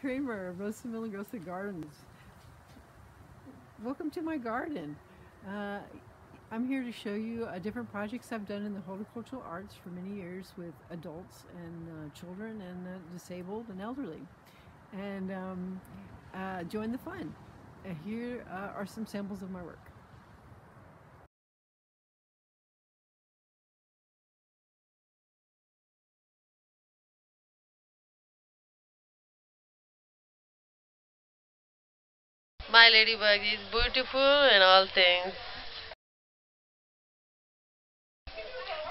Kramer of Rosa Milagrosa Gardens. Welcome to my garden. Uh, I'm here to show you uh, different projects I've done in the horticultural arts for many years with adults and uh, children and uh, disabled and elderly. And um, uh, join the fun. Uh, here are some samples of my work. My ladybug is beautiful in all things.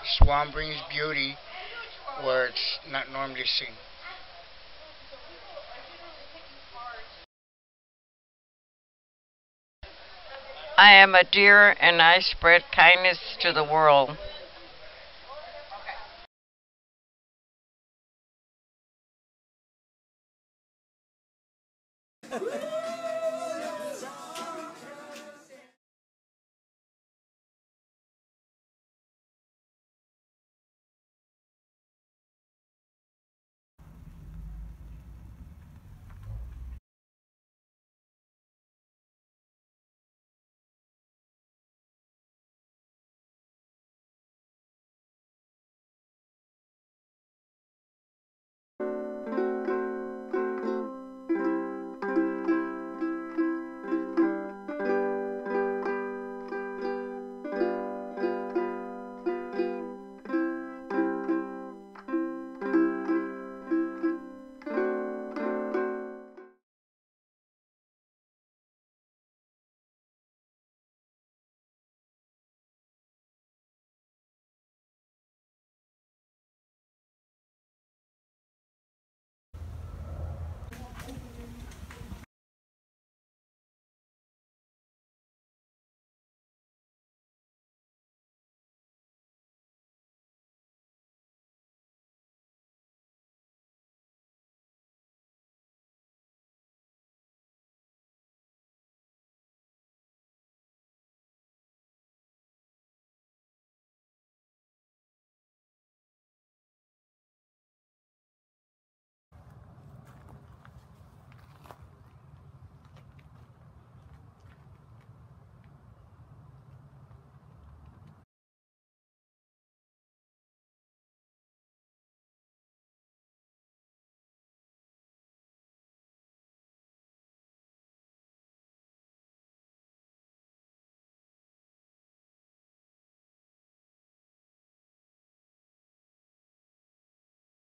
Swan brings beauty where it's not normally seen. I am a deer and I spread kindness to the world.